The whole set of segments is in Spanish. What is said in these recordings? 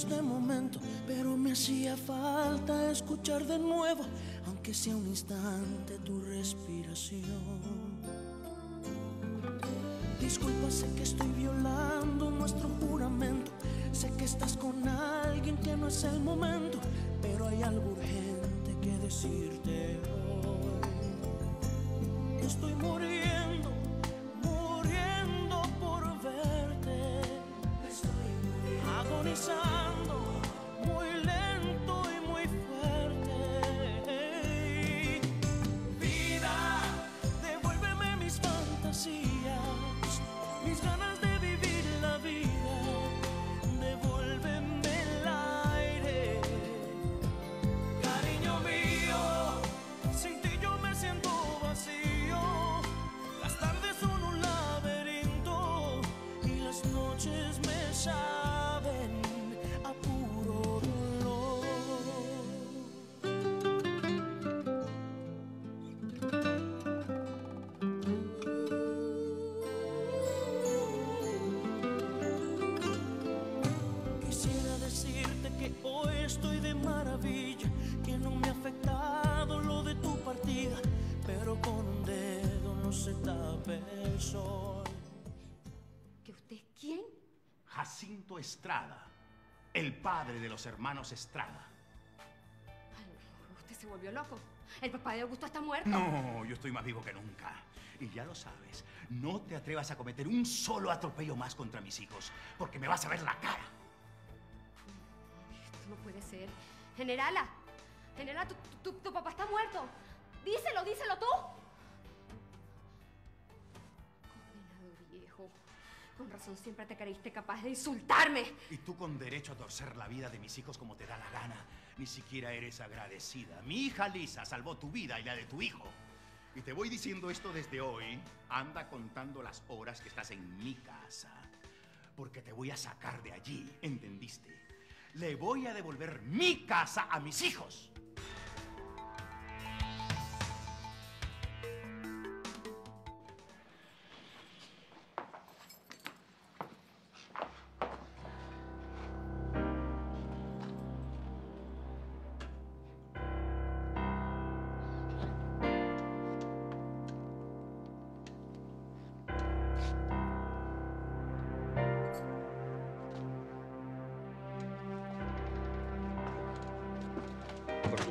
este momento, pero me hacía falta escuchar de nuevo, aunque sea un instante, tu respiración. Disculpa, sé que estoy violando nuestro juramento, sé que estás con alguien que no es el momento, pero hay algo urgente que decirte sol. ¿Que usted es quién? Jacinto Estrada, el padre de los hermanos Estrada. Ay, usted se volvió loco. El papá de Augusto está muerto. No, yo estoy más vivo que nunca. Y ya lo sabes, no te atrevas a cometer un solo atropello más contra mis hijos, porque me vas a ver la cara. Esto no puede ser. Generala. Generala, tu, tu- tu papá está muerto. Díselo, díselo tú. Con razón siempre te creíste capaz de insultarme. Y tú con derecho a torcer la vida de mis hijos como te da la gana, ni siquiera eres agradecida. Mi hija Lisa salvó tu vida y la de tu hijo. Y te voy diciendo esto desde hoy. Anda contando las horas que estás en mi casa. Porque te voy a sacar de allí, ¿entendiste? Le voy a devolver mi casa a mis hijos.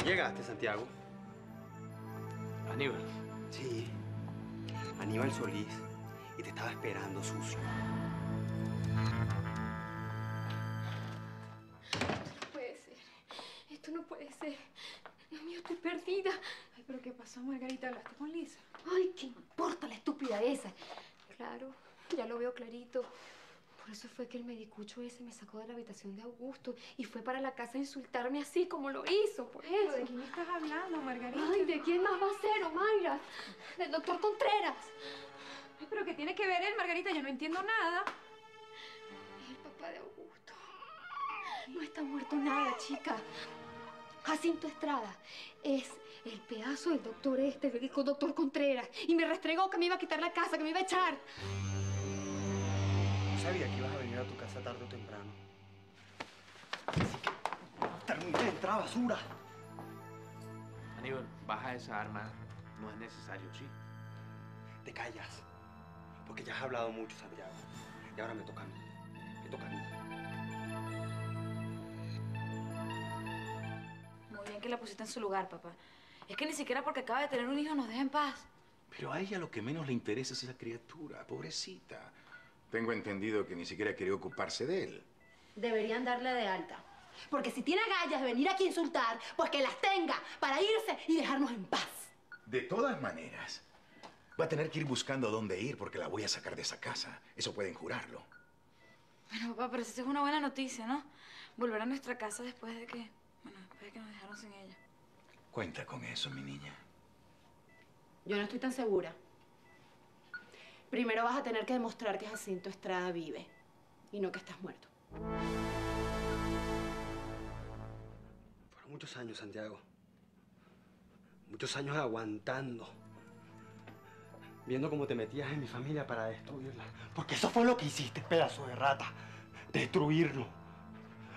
Llegaste, Santiago. Aníbal, Sí. Aníbal Solís. Y te estaba esperando, sucio. No puede ser. Esto no puede ser. Dios mío, estoy perdida. Ay, pero ¿qué pasó, Margarita? ¿Hablaste con Lisa? Ay, ¿qué importa la estúpida esa? Claro, ya lo veo clarito. Por eso fue que el medicucho ese me sacó de la habitación de Augusto y fue para la casa a insultarme así como lo hizo, por ¿Pero eso. ¿De quién estás hablando, Margarita? Ay, ¿de quién más va a ser, Omaira? Del doctor Contreras. Ay, pero ¿qué tiene que ver él, Margarita? Yo no entiendo nada. Es el papá de Augusto. No está muerto nada, chica. Jacinto Estrada es el pedazo del doctor este, el doctor Contreras. Y me restregó que me iba a quitar la casa, que me iba a echar. Sabía que ibas a venir a tu casa tarde o temprano. Así que termina de entrar basura. Aníbal, baja esa arma. No es necesario, ¿sí? Te callas. Porque ya has hablado mucho, Santiago. Y ahora me toca a mí. Me toca a mí. Muy bien que la pusiste en su lugar, papá. Es que ni siquiera porque acaba de tener un hijo nos deja en paz. Pero a ella lo que menos le interesa es esa criatura, pobrecita. Tengo entendido que ni siquiera quería ocuparse de él. Deberían darle de alta. Porque si tiene agallas de venir aquí a insultar, pues que las tenga para irse y dejarnos en paz. De todas maneras, va a tener que ir buscando dónde ir porque la voy a sacar de esa casa. Eso pueden jurarlo. Bueno, papá, pero esa es una buena noticia, ¿no? Volver a nuestra casa después de que... Bueno, después de que nos dejaron sin ella. Cuenta con eso, mi niña. Yo no estoy tan segura. Primero vas a tener que demostrar que Jacinto Estrada vive y no que estás muerto. Fueron muchos años, Santiago. Muchos años aguantando. Viendo cómo te metías en mi familia para destruirla. Porque eso fue lo que hiciste, pedazo de rata. Destruirlo.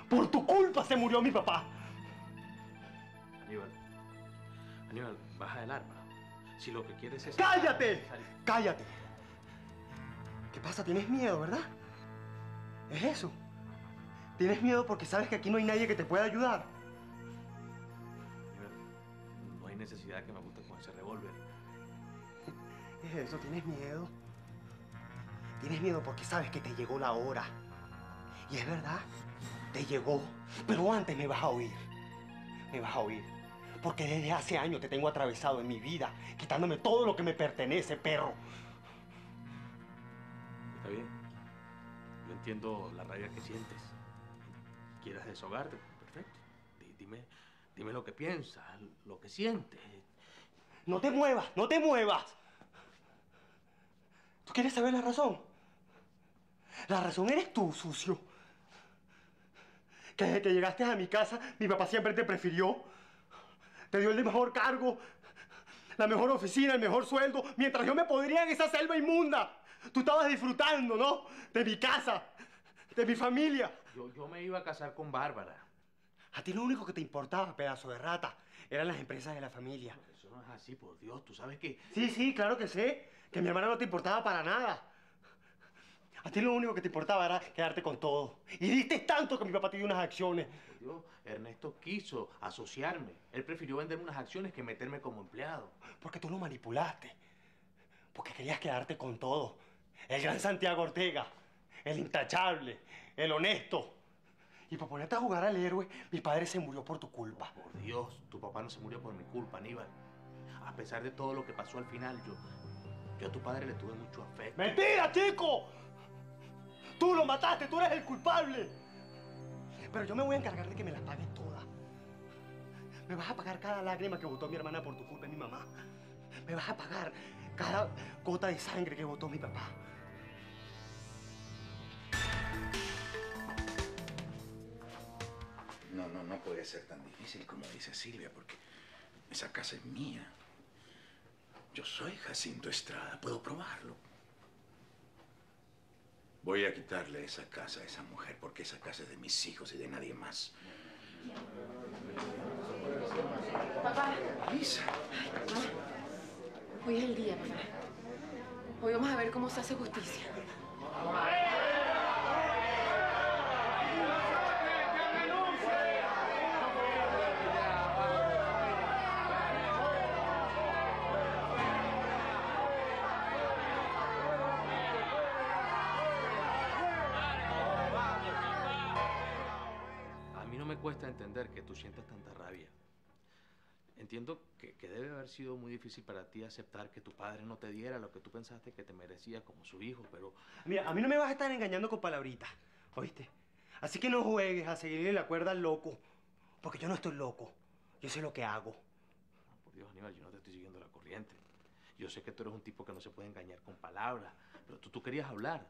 Por tu culpa se murió mi papá. Aníbal. Aníbal, baja el arma. Si lo que quieres es... ¡Cállate! ¡Cállate! ¿Qué pasa? ¿Tienes miedo, verdad? ¿Es eso? ¿Tienes miedo porque sabes que aquí no hay nadie que te pueda ayudar? No hay necesidad de que me apuntes con ese revólver. ¿Es eso? ¿Tienes miedo? Tienes miedo porque sabes que te llegó la hora. Y es verdad, te llegó. Pero antes me vas a oír. Me vas a oír. Porque desde hace años te tengo atravesado en mi vida, quitándome todo lo que me pertenece, perro. Está bien. Yo entiendo la rabia que sientes. Quieras desahogarte, perfecto. Di- Dime, dime lo que piensas, lo que sientes. No te muevas, no te muevas. ¿Tú quieres saber la razón? La razón eres tú, sucio. Que desde que llegaste a mi casa, mi papá siempre te prefirió. Te dio el mejor cargo, la mejor oficina, el mejor sueldo, mientras yo me podría en esa selva inmunda. Tú estabas disfrutando, ¿no? De mi casa, de mi familia. Yo, yo me iba a casar con Bárbara. A ti lo único que te importaba, pedazo de rata, eran las empresas de la familia. Eso no es así, por Dios. Tú sabes que... Sí, sí, claro que sé. Que mi hermana no te importaba para nada. A ti lo único que te importaba era quedarte con todo. Y diste tanto que mi papá te dio unas acciones. Por Dios, Ernesto quiso asociarme. Él prefirió venderme unas acciones que meterme como empleado. Porque tú lo manipulaste. Porque querías quedarte con todo. El gran Santiago Ortega. El intachable. El honesto. Y por ponerte a jugar al héroe, mi padre se murió por tu culpa. Por Dios, tu papá no se murió por mi culpa, Aníbal. A pesar de todo lo que pasó al final, yo, yo a tu padre le tuve mucho afecto. ¡Mentira, chico! Tú lo mataste, tú eres el culpable. Pero yo me voy a encargar de que me las pagues todas. Me vas a pagar cada lágrima que botó mi hermana por tu culpa y mi mamá. Me vas a pagar cada gota de sangre que botó mi papá. No, no, no puede ser tan difícil como dice Silvia, porque esa casa es mía. Yo soy Jacinto Estrada, puedo probarlo. Voy a quitarle esa casa a esa mujer, porque esa casa es de mis hijos y de nadie más. Papá, Lisa. hoy es el día, papá. Hoy vamos a ver cómo se hace justicia. Tú sientas tanta rabia. Entiendo que, que debe haber sido muy difícil para ti aceptar que tu padre no te diera lo que tú pensaste que te merecía como su hijo, pero Mira, a mí no me vas a estar engañando con palabritas, ¿oíste? Así que no juegues a seguirle la cuerda al loco, porque yo no estoy loco. Yo sé lo que hago. por Dios, Aníbal, yo no te estoy siguiendo la corriente. Yo sé que tú eres un tipo que no se puede engañar con palabras, pero tú, tú querías hablar,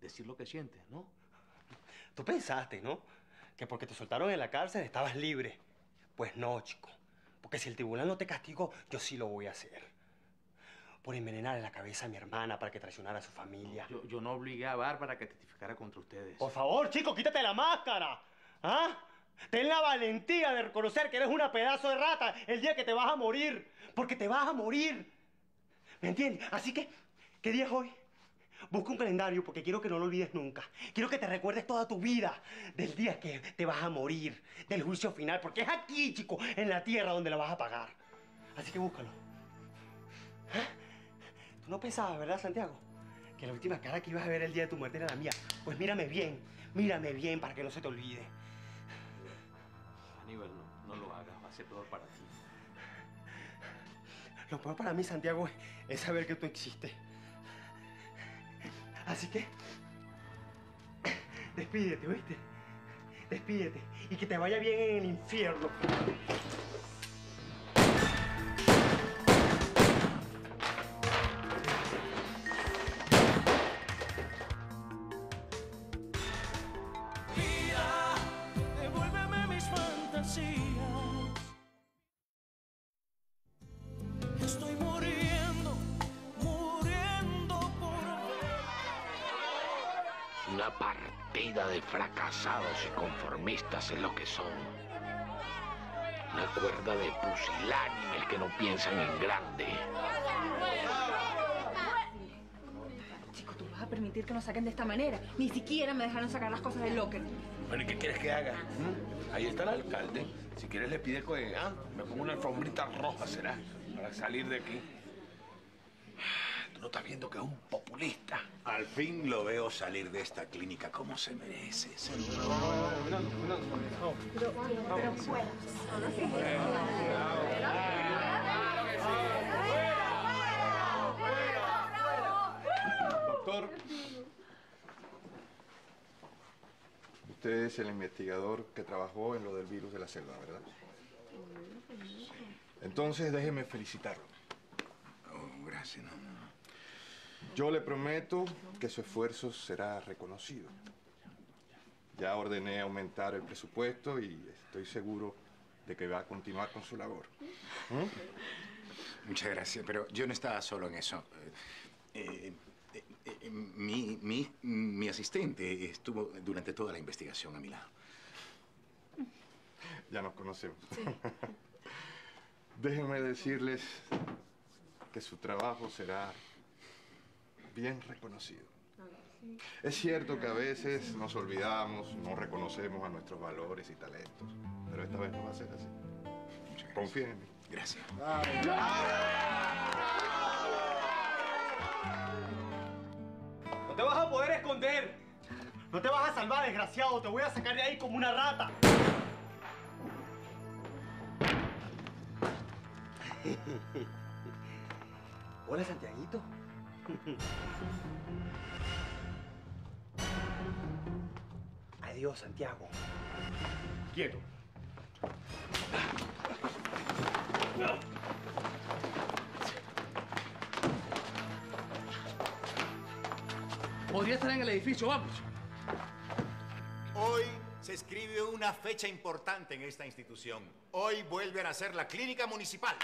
decir lo que sientes, ¿no? Tú pensaste, ¿no? Que porque te soltaron en la cárcel estabas libre. Pues no, chico. Porque si el tribunal no te castigó, yo sí lo voy a hacer. Por envenenar en la cabeza a mi hermana para que traicionara a su familia. Yo, yo no obligué a Bárbara a que testificara contra ustedes. Por favor, chico, quítate la máscara. ¿Ah? Ten la valentía de reconocer que eres una pedazo de rata el día que te vas a morir. Porque te vas a morir. ¿Me entiendes? Así que, ¿qué día es hoy? Busca un calendario porque quiero que no lo olvides nunca. Quiero que te recuerdes toda tu vida del día que te vas a morir, del juicio final, porque es aquí, chico, en la tierra donde la vas a pagar. Así que búscalo. ¿Ah? Tú no pensabas, ¿verdad, Santiago? Que la última cara que ibas a ver el día de tu muerte era la mía. Pues mírame bien, mírame bien para que no se te olvide. Aníbal, no, no lo hagas, va a ser peor para ti. Lo peor para mí, Santiago, es saber que tú existes. Así que, despídete, ¿oíste? Despídete y que te vaya bien en el infierno. Vida, devuélveme mis fantasías. De fracasados y conformistas es lo que son. Una cuerda de pusilánimes que no piensan en grande. Chico, tú vas a permitir que nos saquen de esta manera. Ni siquiera me dejaron sacar las cosas del locker. Bueno, ¿y qué quieres que haga? ¿Mm? Ahí está el alcalde. Si quieres le pide que ah, me ponga una alfombrita roja, será, para salir de aquí. Tú no estás viendo que es un populista. Al fin lo veo salir de esta clínica como se merece. Doctor. Usted es el investigador que trabajó en lo del virus de la selva, ¿verdad? Entonces déjeme felicitarlo. Oh, gracias, no, no. Yo le prometo que su esfuerzo será reconocido. Ya ordené aumentar el presupuesto y estoy seguro de que va a continuar con su labor. ¿Mm? Muchas gracias, pero yo no estaba solo en eso. Eh, eh, eh, mi, mi- mi asistente estuvo durante toda la investigación a mi lado. Ya nos conocemos. Déjenme decirles que su trabajo será bien reconocido. Es cierto que a veces nos olvidamos, no reconocemos a nuestros valores y talentos, pero esta vez no va a ser así. Confíen en mí. Gracias. No te vas a poder esconder. No te vas a salvar, desgraciado. Te voy a sacar de ahí como una rata. Hola, Santiaguito. Adiós, Santiago. Quieto. Podría estar en el edificio, vamos. Hoy se escribe una fecha importante en esta institución. Hoy vuelve a nacer la clínica municipal.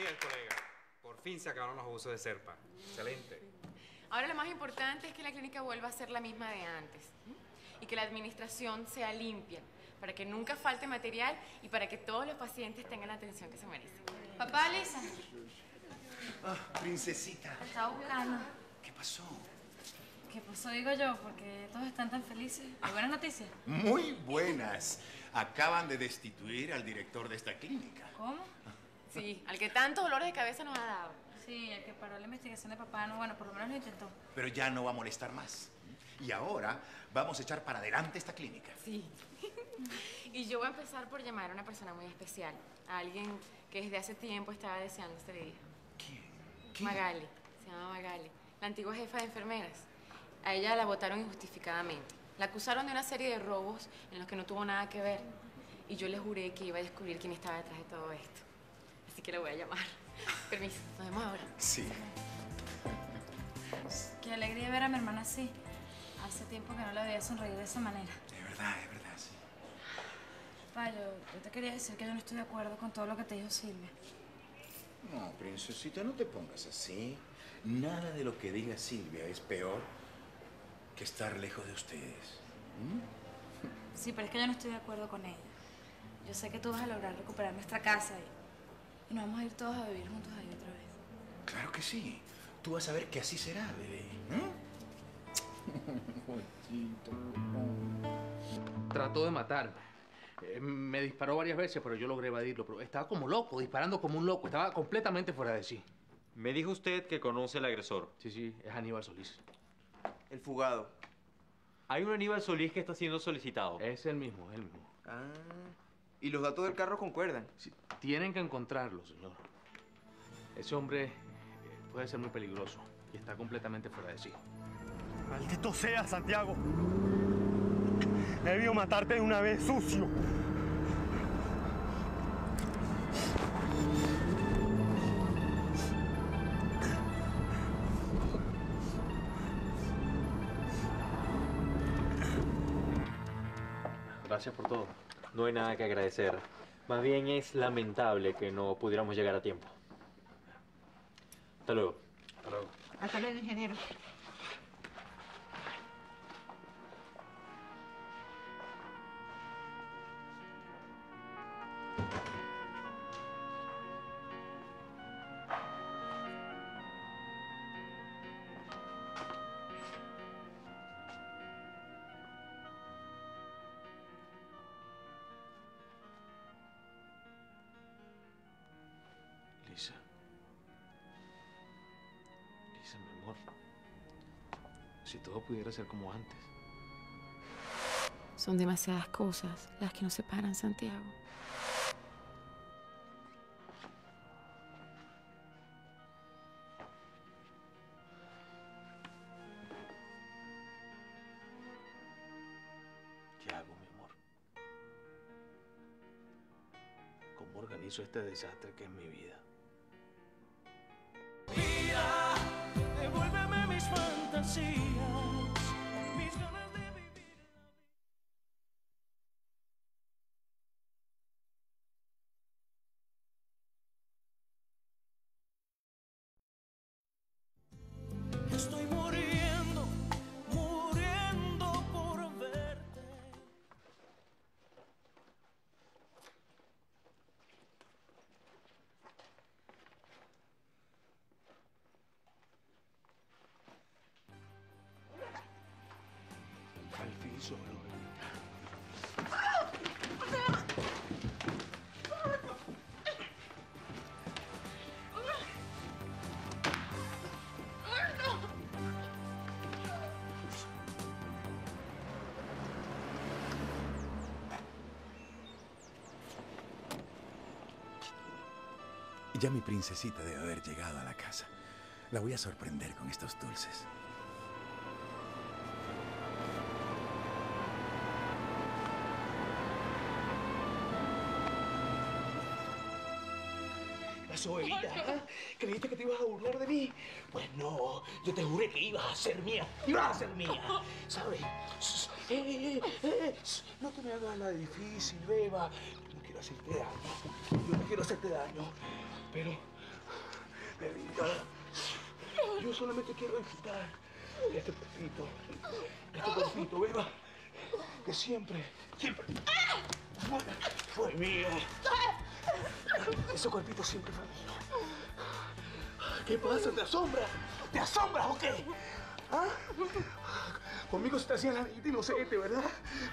Sí, el colega. Por fin se acabaron los abusos de Serpa. Excelente. Ahora lo más importante es que la clínica vuelva a ser la misma de antes y que la administración sea limpia para que nunca falte material y para que todos los pacientes tengan la atención que se merecen. Papá, Lisa, Ah, princesita. te estaba buscando. ¿Qué pasó? ¿Qué pasó, digo yo? Porque todos están tan felices. ¿Hay buenas noticias? Muy buenas. Acaban de destituir al director de esta clínica. ¿Cómo? Sí, al que tantos dolores de cabeza nos ha dado. Sí, el que paró la investigación de papá, no, bueno, por lo menos lo intentó. Pero ya no va a molestar más. Y ahora vamos a echar para adelante esta clínica. Sí. y yo voy a empezar por llamar a una persona muy especial, a alguien que desde hace tiempo estaba deseando este día. ¿Quién? Magali, se llama Magali, la antigua jefa de enfermeras. A ella la votaron injustificadamente. La acusaron de una serie de robos en los que no tuvo nada que ver. Y yo le juré que iba a descubrir quién estaba detrás de todo esto. Así que la voy a llamar. Permiso, nos vemos ahora. Sí. Qué alegría ver a mi hermana así. Hace tiempo que no la veía sonreír de esa manera. Es verdad, es verdad, sí. Papá, yo, yo te quería decir que yo no estoy de acuerdo con todo lo que te dijo Silvia. No, princesita, no te pongas así. Nada de lo que diga Silvia es peor que estar lejos de ustedes. ¿Mm? Sí, pero es que yo no estoy de acuerdo con ella. Yo sé que tú vas a lograr recuperar nuestra casa y, y nos vamos a ir todos a vivir juntos ahí otra vez. Claro que sí. Tú vas a ver que así será, bebé. Trató de matarme. Eh, me disparó varias veces, pero yo logré evadirlo. Pero estaba como loco, disparando como un loco. Estaba completamente fuera de sí. Me dijo usted que conoce al agresor. Sí, sí, es Aníbal Solís. El fugado. Hay un Aníbal Solís que está siendo solicitado. Es el mismo, es el mismo. Ah. ¿Y los datos del carro concuerdan? Sí, tienen que encontrarlo, señor. Ese hombre eh, puede ser muy peligroso y está completamente fuera de sí. Maldito sea, Santiago. Debió matarte de una vez, sucio. Gracias por todo. No hay nada que agradecer. Más bien es lamentable que no pudiéramos llegar a tiempo. Hasta luego. Hasta luego. Hasta luego, ingeniero. Si todo pudiera ser como antes. Son demasiadas cosas las que nos separan, Santiago. ¿Qué hago, mi amor? ¿Cómo organizo este desastre que es mi? Vida, fantasías, Ya mi princesita debe haber llegado a la casa. La voy a sorprender con estos dulces. ¿ah? ¿Creíste que te ibas a burlar de mí? Pues no, yo te juré que ibas a ser mía. Ibas a ser mía. ¿Sabes? Eh, eh, eh, no te me hagas la difícil, beba. No quiero hacerte daño. No quiero hacerte daño. Pero, Evita, yo solamente quiero de este cuerpito. de Este cuerpito, beba. Que siempre, siempre fue, fue mío. Ese cuerpito siempre fue mío. ¿Qué pasa? ¿Te asombra? ¿Te asombras o qué? ¿Ah? Conmigo se te hacía la niñita inocente, ¿verdad?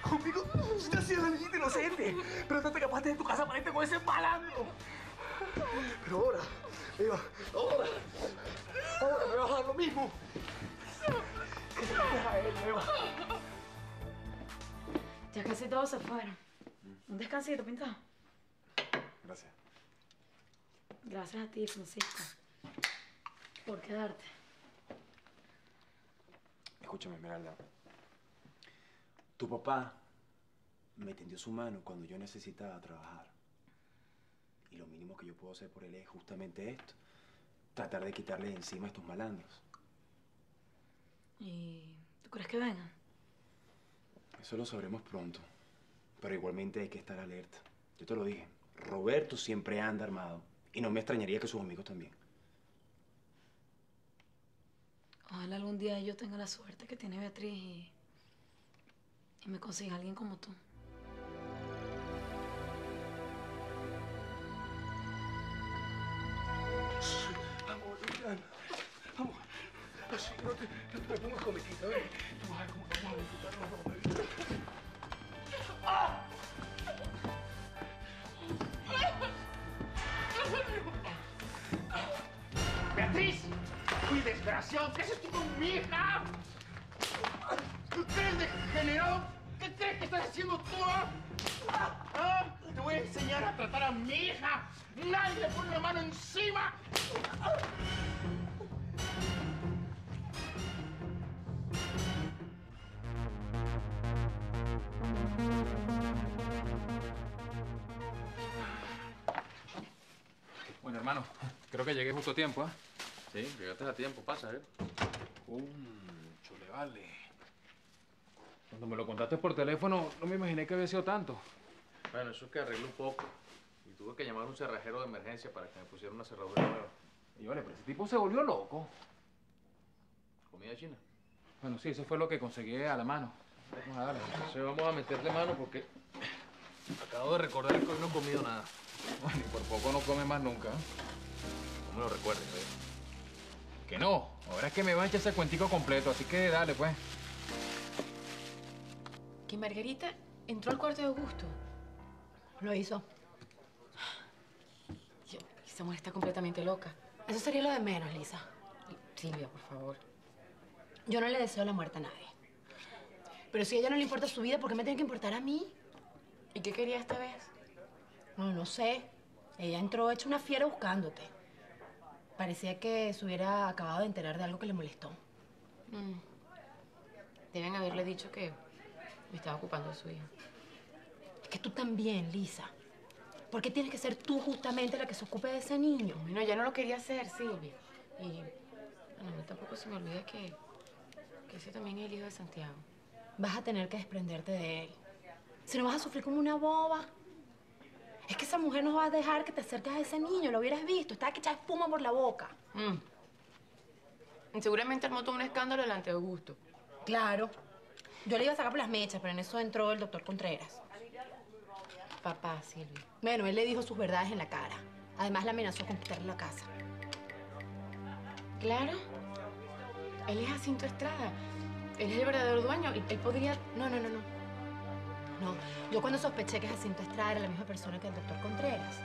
Conmigo se te hacía la niñita inocente. Pero tú te escapaste de tu casa para irte con ese malandro. Pero ahora, Eva, ahora, ahora me vas a dar lo mismo. Ya casi todos se fueron. Un descansito, pintado. Gracias. Gracias a ti, Francisco, por quedarte. Escúchame, Esmeralda. Tu papá me tendió su mano cuando yo necesitaba trabajar. Y lo mínimo que yo puedo hacer por él es justamente esto. Tratar de quitarle de encima a estos malandros. ¿Y tú crees que vengan? Eso lo sabremos pronto. Pero igualmente hay que estar alerta. Yo te lo dije. Roberto siempre anda armado. Y no me extrañaría que sus amigos también. Ojalá algún día yo tenga la suerte que tiene Beatriz y, y me consiga alguien como tú. Hermano, creo que llegué justo a tiempo, ¿eh? Sí, llegaste a tiempo, pasa, ¿eh? chule, vale. Cuando me lo contaste por teléfono, no me imaginé que había sido tanto. Bueno, eso es que arreglé un poco. Y tuve que llamar a un cerrajero de emergencia para que me pusiera una cerradura nueva. Y vale, pero ese tipo se volvió loco. Comida china. Bueno, sí, eso fue lo que conseguí a la mano. Vamos a darle. Entonces vamos a meterle mano porque acabo de recordar que hoy no he comido nada. Bueno, y por poco no come más nunca. No me lo recuerdes, ¿eh? Que no. Ahora es que me va a echar ese cuentico completo, así que dale, pues. Que Margarita entró al cuarto de Augusto. Lo hizo. Esa mujer está completamente loca. Eso sería lo de menos, Lisa. Silvia, por favor. Yo no le deseo la muerte a nadie. Pero si a ella no le importa su vida, ¿por qué me tiene que importar a mí? ¿Y qué quería esta vez? No, no sé. Ella entró hecha una fiera buscándote. Parecía que se hubiera acabado de enterar de algo que le molestó. Mm. Deben haberle dicho que me estaba ocupando de su hijo. Es que tú también, Lisa. ¿Por qué tienes que ser tú justamente la que se ocupe de ese niño? Bueno, ya no lo quería hacer, Silvia. Y bueno, a mí tampoco se me olvida que, que ese también es el hijo de Santiago. Vas a tener que desprenderte de él. Si no vas a sufrir como una boba. Es que esa mujer no va a dejar que te acerques a ese niño. Lo hubieras visto. Estaba que echaba espuma por la boca. Mm. Seguramente armó todo un escándalo delante de Augusto. Claro. Yo le iba a sacar por las mechas, pero en eso entró el doctor Contreras. Papá, Silvia. Bueno, él le dijo sus verdades en la cara. Además, la amenazó con quitarle la casa. Claro. Él es Jacinto Estrada. Él es el verdadero dueño. Él podría... No, no, no, no. No, yo cuando sospeché que Jacinto Estrada era la misma persona que el doctor Contreras,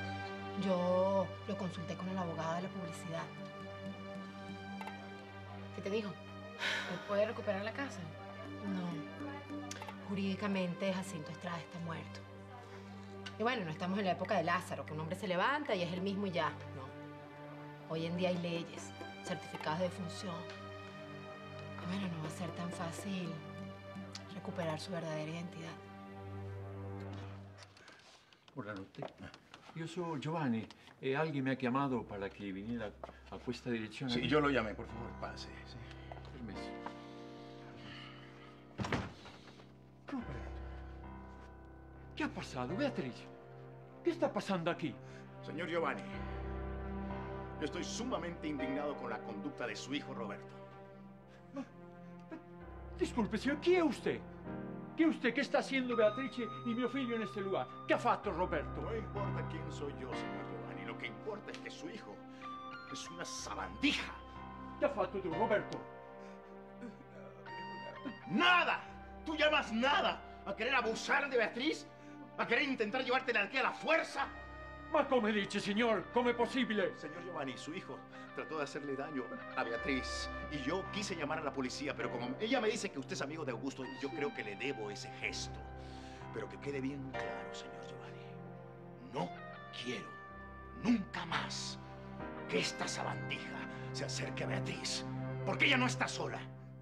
yo lo consulté con el abogado de la publicidad. ¿Qué te dijo? ¿Él puede recuperar la casa? No. Jurídicamente Jacinto Estrada está muerto. Y bueno, no estamos en la época de Lázaro, que un hombre se levanta y es el mismo y ya. No. Hoy en día hay leyes, certificados de defunción. Y bueno, no va a ser tan fácil recuperar su verdadera identidad. Buonanotte. Io sono Giovanni e alguien me ha chiamato para che viniera a questa direzione. Sí, yo lo llamé, por favor, pase. sí. Permesso. Roberto. ¿Qué ha pasado, Beatriz? ¿Qué está pasando aquí? Señor Giovanni, yo estoy sumamente indignado con la conducta de su hijo Roberto. Disculpe, signor, chi è usted? Chi è usted? Che sta haciendo Beatrice y mio figlio en este lugar? ¿Qué ha fatto Roberto? No importa quién soy yo, señor Giovanni. Lo que importa es que su hijo es una sabandija. ¿Qué ha fatto tu, Roberto? ¡Nada! ¿Tú llamas nada a querer abusar de Beatriz? ¿A querer intentar llevártela aquí a la fuerza? Ma come dice, signor? Come possibile? Señor Giovanni, su hijo trató de hacerle daño a Beatriz y yo quise llamar a la policía, pero como ella me dice que usted es amigo de Augusto, yo creo que le debo ese gesto. Pero que quede bien claro, señor Giovanni, no quiero nunca más que esta sabandija se acerque a Beatriz, porque ella no está sola.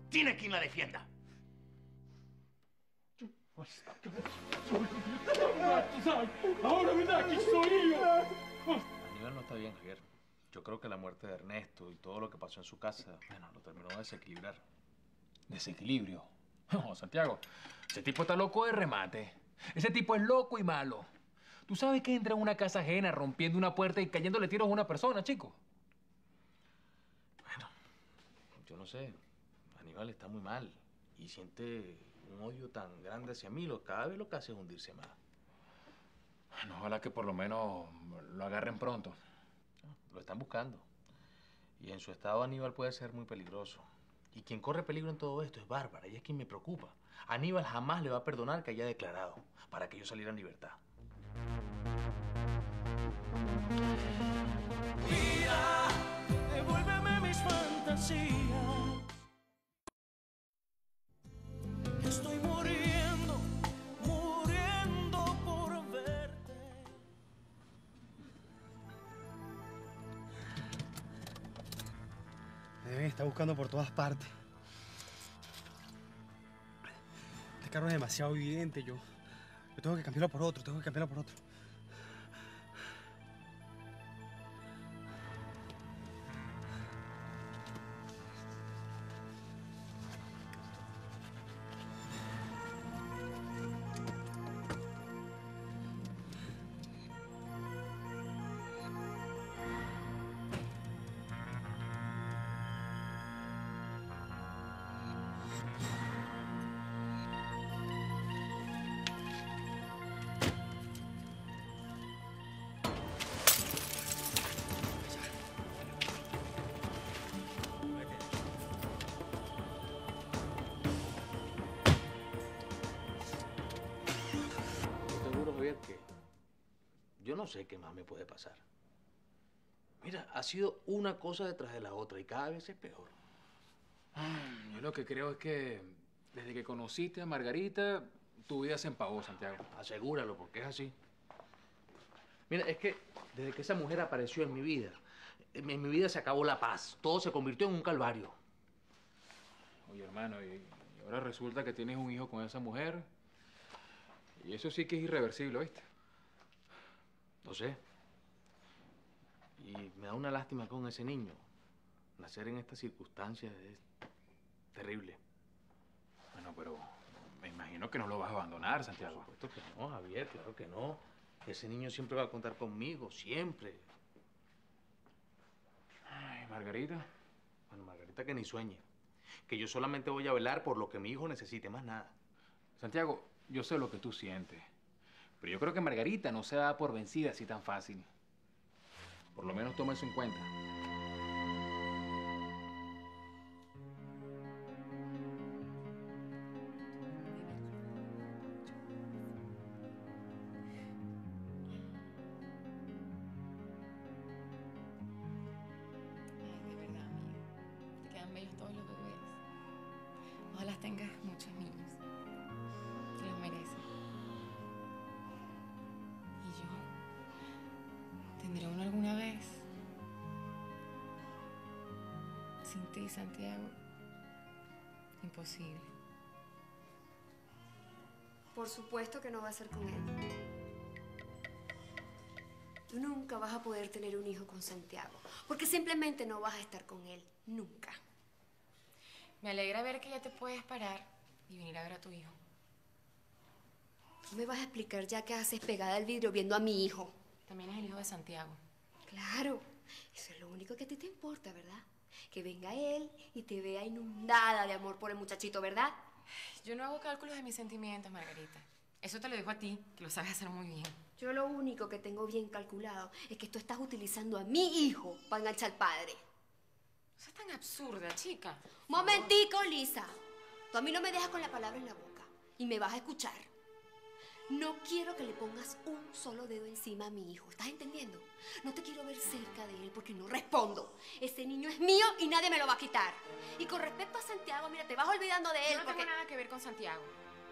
Tiene quien la defienda. Ahora soy yo. Aníbal no está bien, Javier. Yo creo que la muerte de Ernesto y todo lo que pasó en su casa, bueno, lo terminó de desequilibrar. Desequilibrio. No, Santiago, ese tipo está loco de remate. Ese tipo es loco y malo. ¿Tú sabes que entra en una casa ajena rompiendo una puerta y cayéndole tiros a una persona, chico? Yo no sé. Aníbal está muy mal y siente un odio tan grande hacia mí. Lo, cada vez lo que hace es hundirse más. Bueno, ojalá que por lo menos lo agarren pronto. Lo están buscando. Y en su estado Aníbal puede ser muy peligroso. Y quien corre peligro en todo esto es Bárbara, y es quien me preocupa. Aníbal jamás le va a perdonar que haya declarado para que yo saliera en libertad. Vida, devuélveme mis fantasías. Estar buscando por todas partes. Este carro es demasiado evidente. Yo, yo tengo que cambiarlo por otro, tengo que cambiarlo por otro. Yo no sé qué más me puede pasar. Mira, ha sido una cosa detrás de la otra y cada vez es peor. Yo lo que creo es que desde que conociste a Margarita, tu vida se empavó, Santiago. Asegúralo, porque es así. Mira, es que desde que esa mujer apareció en mi vida, en mi vida se acabó la paz. Todo se convirtió en un calvario. Oye, hermano, y, y ahora resulta que tienes un hijo con esa mujer. Y eso sí que es irreversible, ¿viste? No sé. Y me da una lástima con ese niño. Nacer en estas circunstancias es terrible. Bueno, pero me imagino que no lo vas a abandonar, Santiago. Por supuesto que no, Javier, claro que no. Ese niño siempre va a contar conmigo, siempre. Ay, Margarita. Bueno, Margarita que ni sueñe. Que yo solamente voy a velar por lo que mi hijo necesite, más nada. Santiago, yo sé lo que tú sientes. Pero yo creo que Margarita no se da por vencida así tan fácil. Por lo menos toma eso en cuenta. Ay, de verdad, amiga. Te quedan bellos todos los bebés. Ojalá tengas muchos niños. Sin ti, Santiago. Imposible. Por supuesto que no va a ser con él. Tú nunca vas a poder tener un hijo con Santiago, porque simplemente no vas a estar con él, nunca. Me alegra ver que ya te puedes parar y venir a ver a tu hijo. Tú me vas a explicar ya qué haces pegada al vidrio viendo a mi hijo. También es el hijo de Santiago. Claro, eso es lo único que a ti te importa, ¿verdad? Que venga él y te vea inundada de amor por el muchachito, ¿verdad? Yo no hago cálculos de mis sentimientos, Margarita. Eso te lo dejo a ti, que lo sabes hacer muy bien. Yo lo único que tengo bien calculado es que tú estás utilizando a mi hijo para enganchar al padre. Eso es tan absurda, chica. Momentico, Lisa. Tú a mí no me dejas con la palabra en la boca y me vas a escuchar. No quiero que le pongas un solo dedo encima a mi hijo. ¿Estás entendiendo? No te quiero ver cerca de él porque no respondo. Ese niño es mío y nadie me lo va a quitar. Y con respecto a Santiago, mira, te vas olvidando de él Yo no porque... tengo nada que ver con Santiago.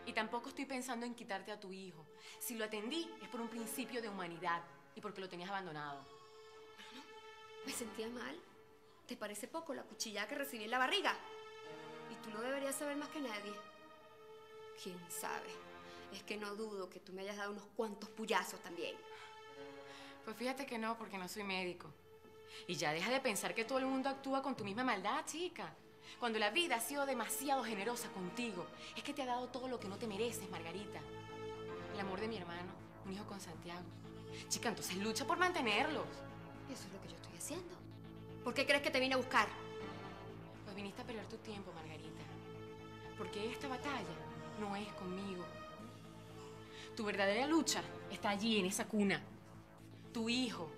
Y tampoco estoy pensando en quitarte a tu hijo. Si lo atendí es por un principio de humanidad y porque lo tenías abandonado. Me sentía mal. ¿Te parece poco la cuchillada que recibí en la barriga? Y tú no deberías saber más que nadie. ¿Quién sabe? Es que no dudo que tú me hayas dado unos cuantos puyazos también. Pues fíjate que no, porque no soy médico. Y ya deja de pensar que todo el mundo actúa con tu misma maldad, chica. Cuando la vida ha sido demasiado generosa contigo, es que te ha dado todo lo que no te mereces, Margarita. El amor de mi hermano, un hijo con Santiago. Chica, entonces lucha por mantenerlos. Eso es lo que yo estoy haciendo. ¿Por qué crees que te vine a buscar? Pues viniste a perder tu tiempo, Margarita. Porque esta batalla no es conmigo. Tu verdadera lucha está allí, en esa cuna. Tu hijo.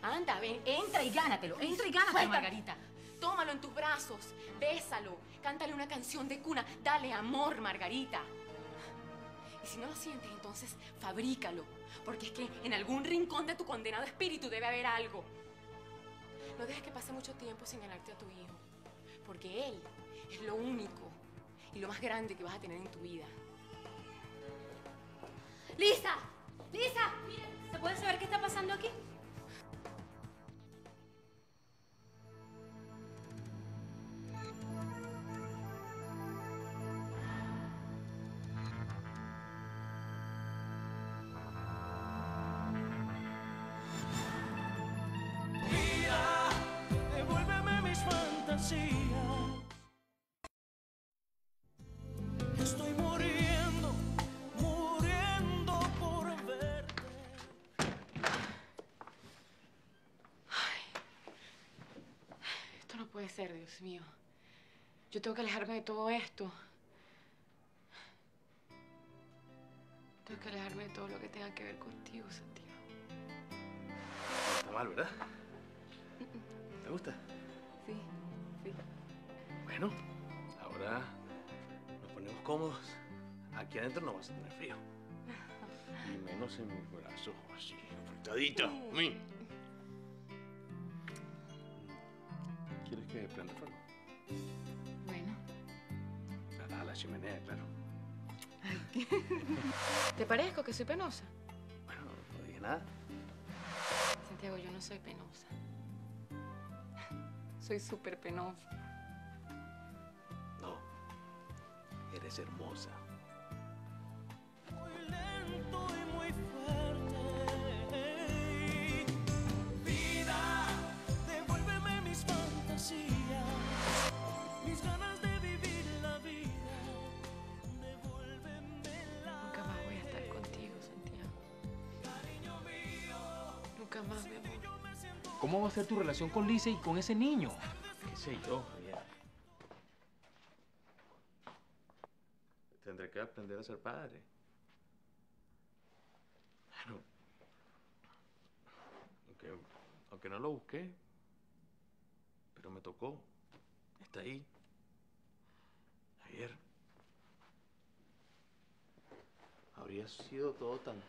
Anda, ven, entra y gánatelo. Entra y gánatelo. Margarita. Tómalo en tus brazos, bésalo, cántale una canción de cuna, dale amor, Margarita. Y si no lo sientes, entonces fabrícalo, porque es que en algún rincón de tu condenado espíritu debe haber algo. No dejes que pase mucho tiempo sin ganarte a tu hijo, porque él es lo único y lo más grande que vas a tener en tu vida. ¡Lisa! ¡Lisa! ¿Se puede saber qué está pasando aquí? Puede ser, Dios mío. Yo tengo que alejarme de todo esto. Tengo que alejarme de todo lo que tenga que ver contigo, Santiago. Está mal, ¿verdad? ¿Te gusta? Sí, sí. Bueno, ahora nos ponemos cómodos. Aquí adentro no vas a tener frío. Y menos en mis brazos, así, apretadito. Mm. ¿Quieres que prenda fuego? Bueno. chimenea, claro. ¿Te parezco que soy penosa? Bueno, no dije nada. Santiago, yo no soy penosa. Soy súper penosa. No. Eres hermosa. ¿Cómo va a ser tu relación con Lisa y con ese niño? ¿Qué sé yo, Javier? Tendré que aprender a ser padre. Bueno, aunque, aunque no lo busqué, pero me tocó. Está ahí. Javier. Habría sido todo tan,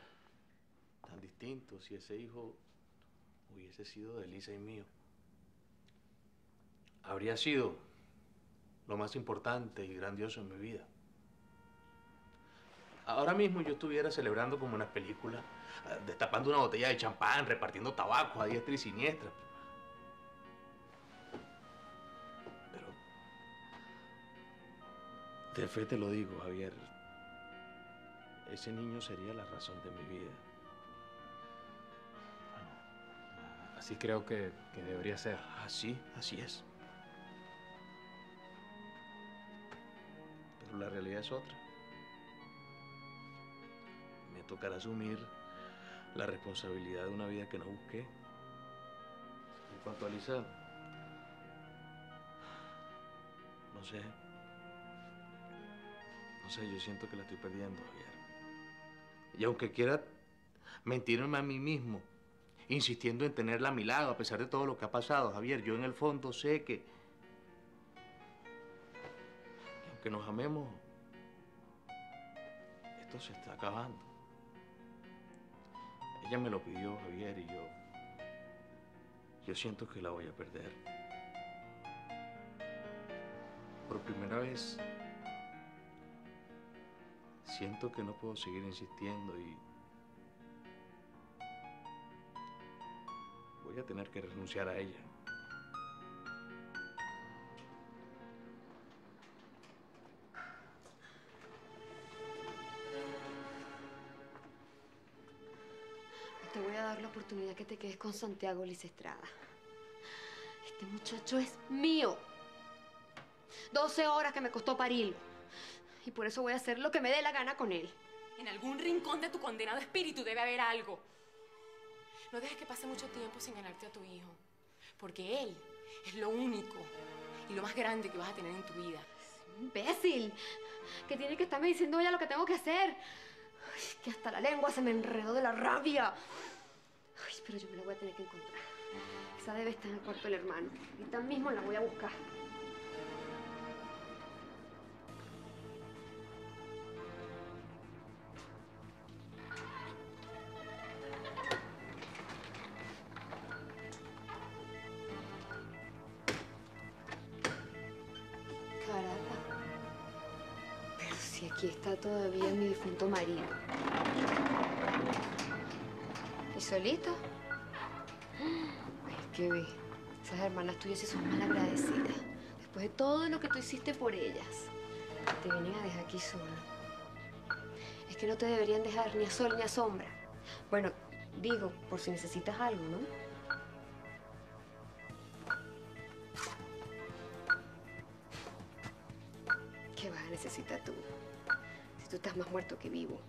tan distinto si ese hijo hubiese sido de Lisa y mío. Habría sido lo más importante y grandioso en mi vida. Ahora mismo yo estuviera celebrando como una película, eh, destapando una botella de champán, repartiendo tabaco a diestra y siniestra. Pero de fe te lo digo, Javier. Ese niño sería la razón de mi vida. Así creo que, que debería ser. Así, así es. Pero la realidad es otra. Me tocará asumir la responsabilidad de una vida que no busqué. En cuanto a no sé. No sé, yo siento que la estoy perdiendo, Javier. Y aunque quiera mentirme a mí mismo, insistiendo en tenerla a mi lado a pesar de todo lo que ha pasado, Javier, yo en el fondo sé que, que aunque nos amemos, esto se está acabando. Ella me lo pidió, Javier, y yo, yo siento que la voy a perder. Por primera vez, siento que no puedo seguir insistiendo y voy a tener que renunciar a ella. Te voy a dar la oportunidad que te quedes con Santiago Liz Estrada. Este muchacho es mío. 12 horas que me costó parirlo. Y por eso voy a hacer lo que me dé la gana con él. En algún rincón de tu condenado espíritu debe haber algo. No dejes que pase mucho tiempo sin ganarte a tu hijo. Porque él es lo único y lo más grande que vas a tener en tu vida. Imbécil. Que tiene que estarme diciendo ella lo que tengo que hacer. Ay, que hasta la lengua se me enredó de la rabia. Ay, pero yo me la voy a tener que encontrar. Esa debe estar en el cuarto del hermano. Ahorita mismo la voy a buscar. Sí son mal agradecidas. Después de todo lo que tú hiciste por ellas, te vienen a dejar aquí solo. Es que no te deberían dejar ni a sol ni a sombra. Bueno, digo, por si necesitas algo, ¿no? ¿Qué vas a necesitar tú? Si tú estás más muerto que vivo.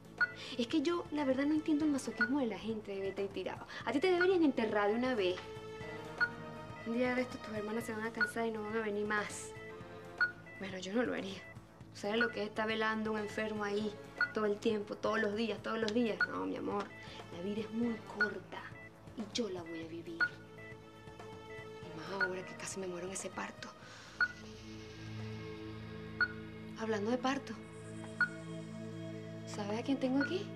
Es que yo, la verdad, no entiendo el masoquismo de la gente de vete y tirado. A ti te deberían enterrar de una vez. Un día de estos tus hermanas se van a cansar y no van a venir más. Bueno, yo no lo haría. ¿Sabes lo que es estar velando un enfermo ahí todo el tiempo, todos los días, todos los días? No, mi amor, la vida es muy corta y yo la voy a vivir. Y más ahora que casi me muero en ese parto. Hablando de parto, ¿sabes a quién tengo aquí?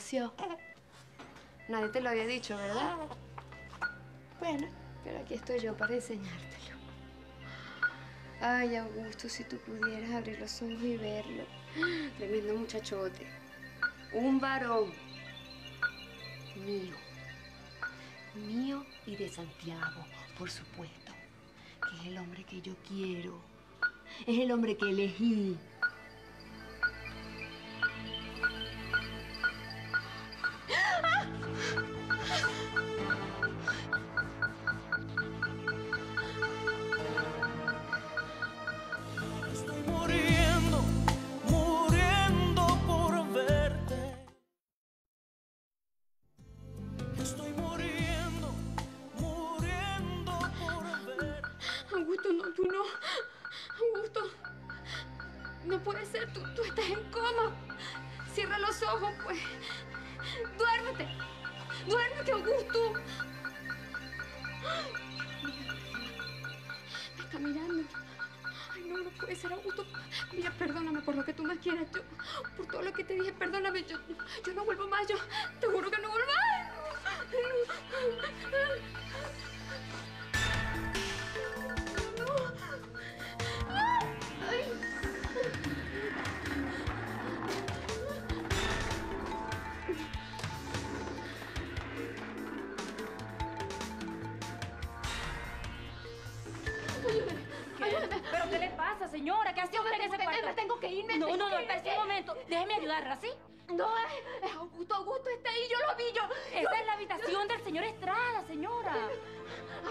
Nació. Nadie te lo había dicho, ¿verdad? Bueno, pero aquí estoy yo para enseñártelo. Ay, Augusto, si tú pudieras abrir los ojos y verlo. Tremendo muchachote. Un varón. Mío. Mío y de Santiago, por supuesto. Que es el hombre que yo quiero. Es el hombre que elegí. Ser, Augusto. Mira, perdóname por lo que tú más quieras. Yo, por todo lo que te dije, perdóname. Yo, yo no vuelvo más. Yo te juro que no vuelvo más.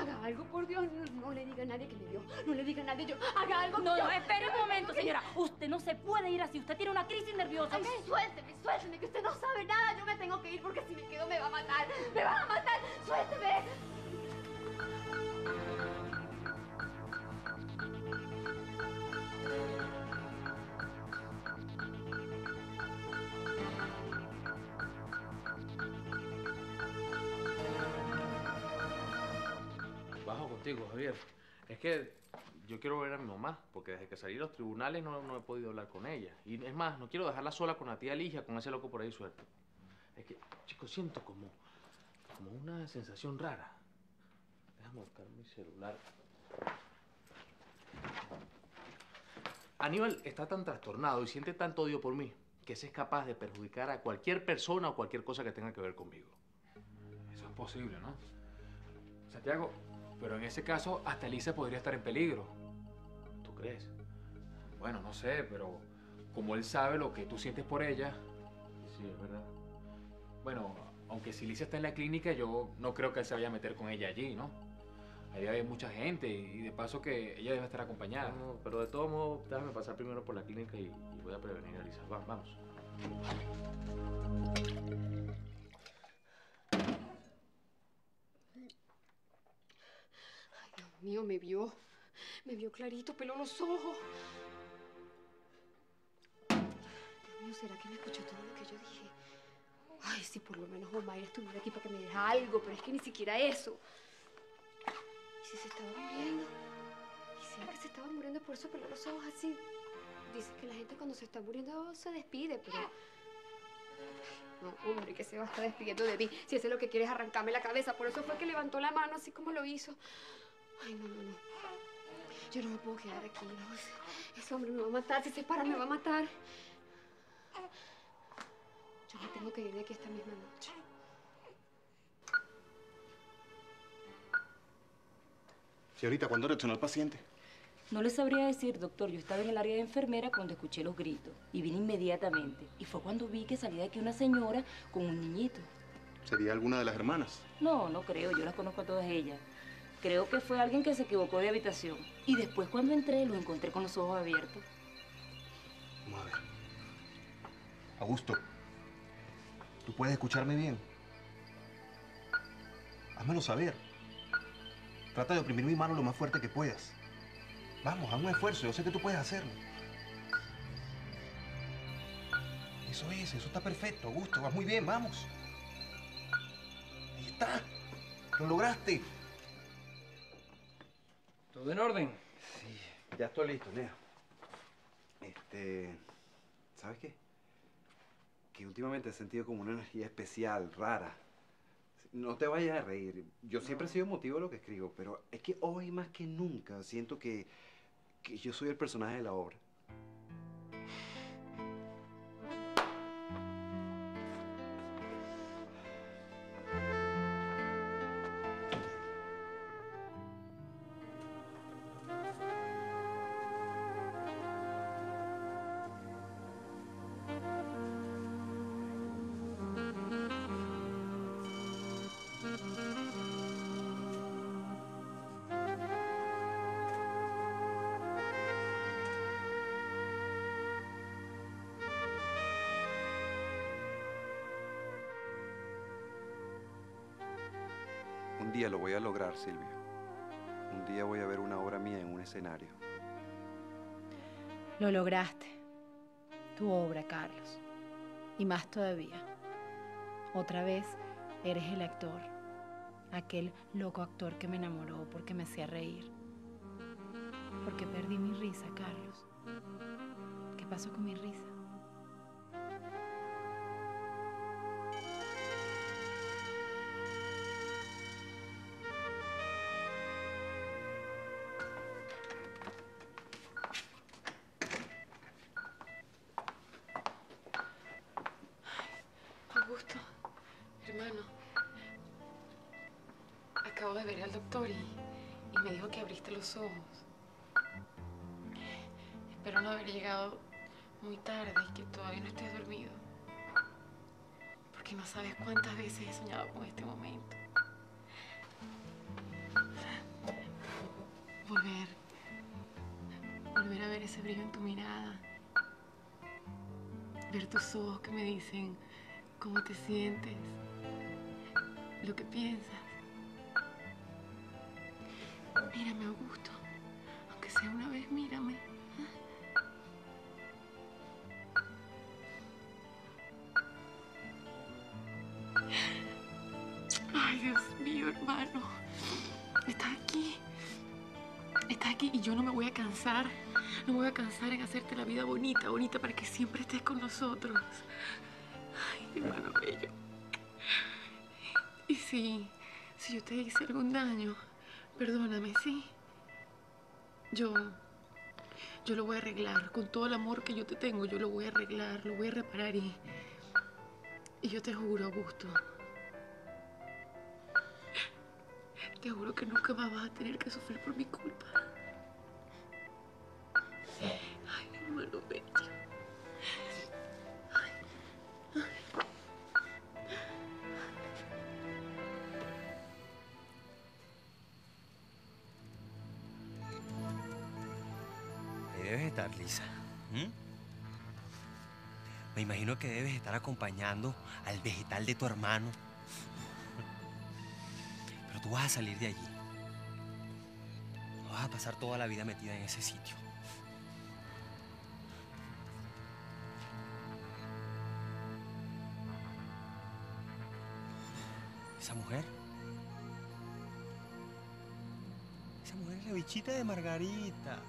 Haga algo, por Dios, no, no le diga a nadie que me vio, no le diga a nadie, yo... Haga algo. No, yo- no, espere un momento, señora. Usted no se puede ir así. Usted tiene una crisis nerviosa, Ay, suélteme, suélteme, que usted no sabe nada, yo me tengo que ir porque si me quedo me va a matar, me va a matar, suélteme. Contigo, Javier. Es que yo quiero ver a mi mamá, porque desde que salí de los tribunales no, no he podido hablar con ella. Y es más, no quiero dejarla sola con la tía Ligia, con ese loco por ahí suelto. Es que, chicos, siento como, como una sensación rara. Déjame buscar mi celular. Aníbal está tan trastornado y siente tanto odio por mí que se es capaz de perjudicar a cualquier persona o cualquier cosa que tenga que ver conmigo. Eso es posible, ¿no? Santiago, pero en ese caso hasta Elisa podría estar en peligro. ¿Tú crees? Bueno, no sé, pero como él sabe lo que tú sientes por ella, Sí, es verdad. bueno, aunque si Elisa está en la clínica, yo no creo que él se vaya a meter con ella allí, ¿no? Ahí hay mucha gente y de paso que ella debe estar acompañada. No, pero de todos modos, déjame pasar primero por la clínica y, y voy a prevenir a Lisa. Va- vamos. Dios mío, me vio, me vio clarito, peló los ojos. Dios mío, ¿será que me escuchó todo lo que yo dije? Ay, si por lo menos Omaira estuviera aquí para que me dijera algo, pero es que ni siquiera eso. ¿Y si se estaba muriendo? ¿Y será que se estaba muriendo por eso peló los ojos así? Dice que la gente cuando se está muriendo se despide, pero... No, hombre, que se va a estar despidiendo de mí. Si eso es lo que quiere es arrancarme la cabeza. Por eso fue que levantó la mano así como lo hizo. Ay, no, no, no. Yo no me puedo quedar aquí. no. Ese, ese hombre me va a matar. Si se para, me va a matar. Yo me tengo que ir de aquí esta misma noche. Señorita, ¿cuándo reaccionó el paciente? No le sabría decir, doctor. Yo estaba en el área de enfermera cuando escuché los gritos y vine inmediatamente. Y fue cuando vi que salía de aquí una señora con un niñito. ¿Sería alguna de las hermanas? No, no creo. Yo las conozco a todas ellas. Creo que fue alguien que se equivocó de habitación. Y después cuando entré lo encontré con los ojos abiertos. Vamos a ver. Augusto, ¿tú puedes escucharme bien? Házmelo saber. Trata de oprimir mi mano lo más fuerte que puedas. Vamos, haz un esfuerzo. Yo sé que tú puedes hacerlo. Eso es, eso está perfecto, Augusto. Vas muy bien, vamos. Ahí está. Lo lograste. ¿Todo en orden? Sí, ya estoy listo, Nea. Este. ¿Sabes qué? Que últimamente he sentido como una energía especial, rara. No te vayas a reír. Yo siempre he sido motivo de lo que escribo, pero es que hoy más que nunca siento que, que yo soy el personaje de la obra. Un día lo voy a lograr, Silvio. Un día voy a ver una obra mía en un escenario. Lo lograste. Tu obra, Carlos. Y más todavía. Otra vez eres el actor. Aquel loco actor que me enamoró porque me hacía reír. Porque perdí mi risa, Carlos. ¿Qué pasó con mi risa? Espero no haber llegado muy tarde y que todavía no estés dormido. Porque no sabes cuántas veces he soñado con este momento. Volver. Volver a ver ese brillo en tu mirada. Ver tus ojos que me dicen cómo te sientes, lo que piensas. Mírame, Augusto. Sea una vez, mírame. Ay, Dios mío, hermano. Estás aquí. Estás aquí y yo no me voy a cansar. No me voy a cansar en hacerte la vida bonita, bonita, para que siempre estés con nosotros. Ay, hermano bello. Y si, si yo te hice algún daño, perdóname, ¿sí? Yo, yo lo voy a arreglar. Con todo el amor que yo te tengo, yo lo voy a arreglar, lo voy a reparar y, y yo te juro, Augusto, te juro que nunca más vas a tener que sufrir por mi culpa. Ay, hermano bello. Lisa. ¿m? Me imagino que debes estar acompañando al vegetal de tu hermano. Pero tú vas a salir de allí. Vas a pasar toda la vida metida en ese sitio. Esa mujer. Esa mujer es la bichita de Margarita.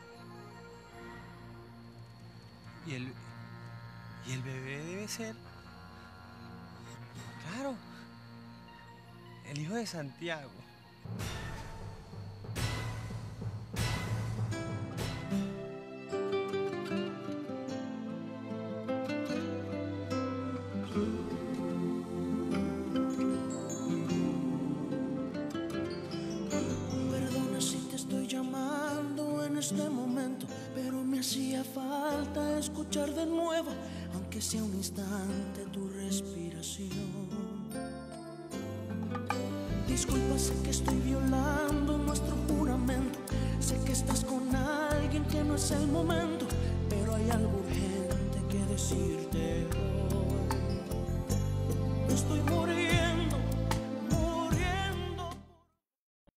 Y el. Y el bebé debe ser. Claro. El hijo de Santiago. Disculpa, sé que estoy violando nuestro juramento, sé que estás con alguien que no es el momento, pero hay algo urgente que decirte hoy. Estoy muriendo